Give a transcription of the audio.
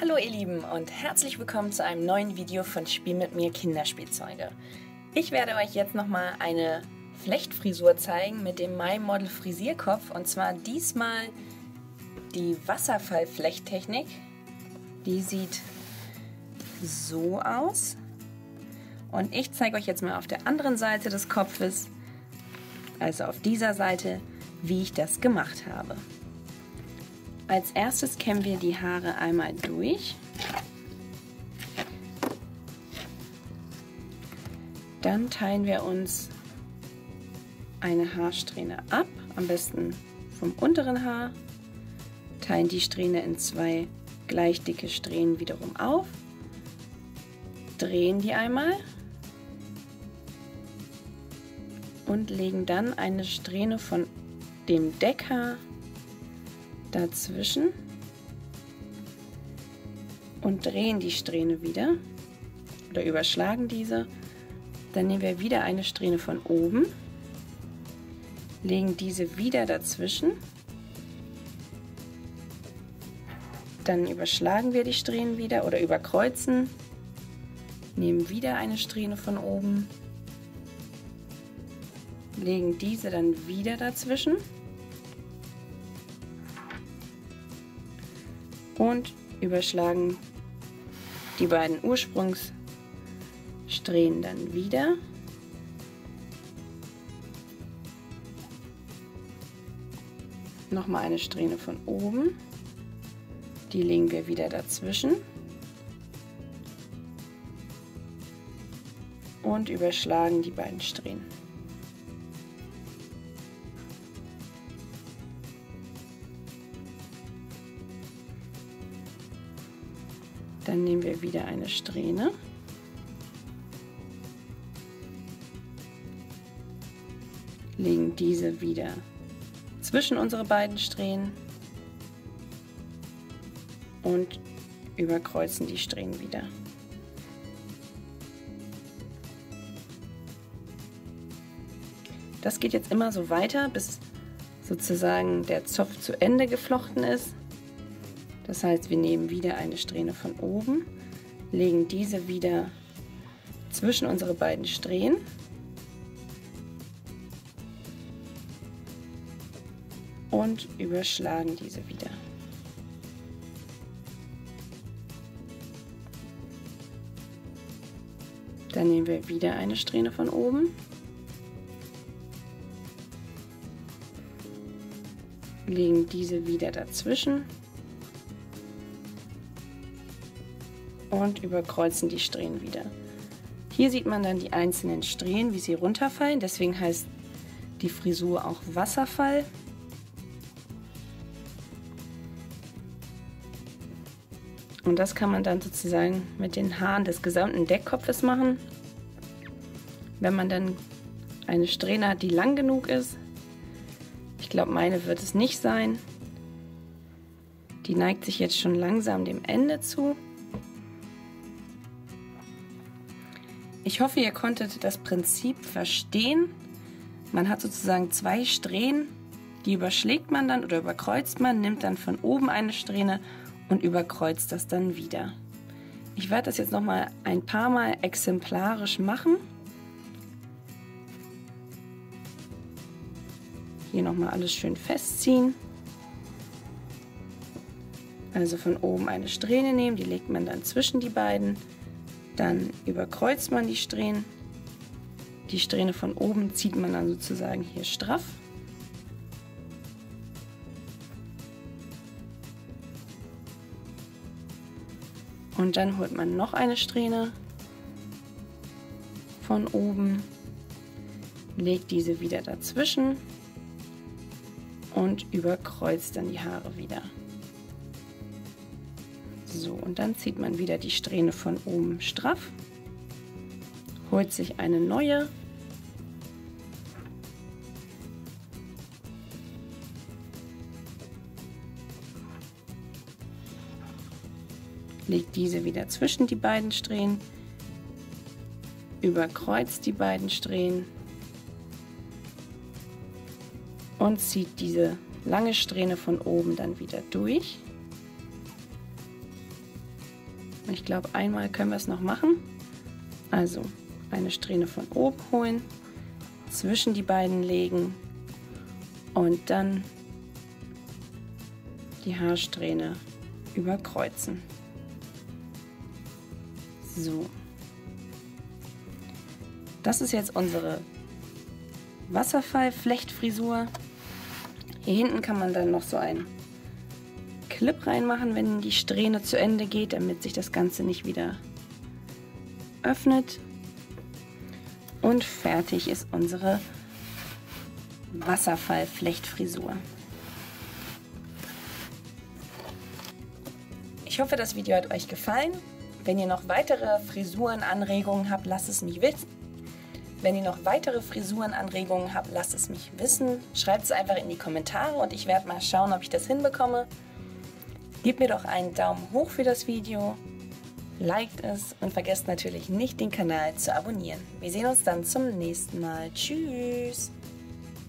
Hallo ihr Lieben und herzlich willkommen zu einem neuen Video von Spiel mit mir Kinderspielzeuge. Ich werde euch jetzt nochmal eine Flechtfrisur zeigen mit dem My Model Frisierkopf und zwar diesmal die Wasserfallflechttechnik. Die sieht so aus und ich zeige euch jetzt mal auf der anderen Seite des Kopfes, also auf dieser Seite, wie ich das gemacht habe. Als erstes kämmen wir die Haare einmal durch. Dann teilen wir uns eine Haarsträhne ab, am besten vom unteren Haar, teilen die Strähne in zwei gleich dicke Strähnen wiederum auf, drehen die einmal und legen dann eine Strähne von dem Deckhaar dazwischen und drehen die Strähne wieder oder überschlagen diese. Dann nehmen wir wieder eine Strähne von oben, legen diese wieder dazwischen. Dann überschlagen wir die Strähnen wieder oder überkreuzen, nehmen wieder eine Strähne von oben, legen diese dann wieder dazwischen und überschlagen die beiden Ursprungssträhnen dann wieder. Nochmal eine Strähne von oben. Die legen wir wieder dazwischen. Und überschlagen die beiden Strähnen. Dann nehmen wir wieder eine Strähne. Legen diese wieder zwischen unsere beiden Strähnen und überkreuzen die Strähnen wieder. Das geht jetzt immer so weiter, bis sozusagen der Zopf zu Ende geflochten ist. Das heißt, wir nehmen wieder eine Strähne von oben, legen diese wieder zwischen unsere beiden Strähnen. Und überschlagen diese wieder. Dann nehmen wir wieder eine Strähne von oben, legen diese wieder dazwischen und überkreuzen die Strähnen wieder. Hier sieht man dann die einzelnen Strähnen, wie sie runterfallen. Deswegen heißt die Frisur auch Wasserfall. Und das kann man dann sozusagen mit den Haaren des gesamten Deckkopfes machen. Wenn man dann eine Strähne hat, die lang genug ist. Ich glaube, meine wird es nicht sein. Die neigt sich jetzt schon langsam dem Ende zu. Ich hoffe, ihr konntet das Prinzip verstehen. Man hat sozusagen zwei Strähnen, die überschlägt man dann oder überkreuzt man, nimmt dann von oben eine Strähne und überkreuzt das dann wieder. Ich werde das jetzt noch mal ein paar Mal exemplarisch machen. Hier noch mal alles schön festziehen. Also von oben eine Strähne nehmen, die legt man dann zwischen die beiden dann überkreuzt man die Strähnen. Die Strähne von oben zieht man dann sozusagen hier straff. Und dann holt man noch eine Strähne von oben, legt diese wieder dazwischen und überkreuzt dann die Haare wieder. So, und dann zieht man wieder die Strähne von oben straff, holt sich eine neue legt diese wieder zwischen die beiden Strähnen, überkreuzt die beiden Strähnen und zieht diese lange Strähne von oben dann wieder durch. Ich glaube, einmal können wir es noch machen. Also eine Strähne von oben holen, zwischen die beiden legen und dann die Haarsträhne überkreuzen. So. Das ist jetzt unsere Wasserfall-Flechtfrisur. Hier hinten kann man dann noch so einen Clip reinmachen, wenn die Strähne zu Ende geht, damit sich das Ganze nicht wieder öffnet. Und fertig ist unsere Wasserfall-Flechtfrisur. Ich hoffe, das Video hat euch gefallen. Wenn ihr noch weitere Frisurenanregungen habt, lasst es mich wissen. Wenn ihr noch weitere Frisurenanregungen habt, lasst es mich wissen. Schreibt es einfach in die Kommentare und ich werde mal schauen, ob ich das hinbekomme. Gebt mir doch einen Daumen hoch für das Video, liked es und vergesst natürlich nicht den Kanal zu abonnieren. Wir sehen uns dann zum nächsten Mal. Tschüss!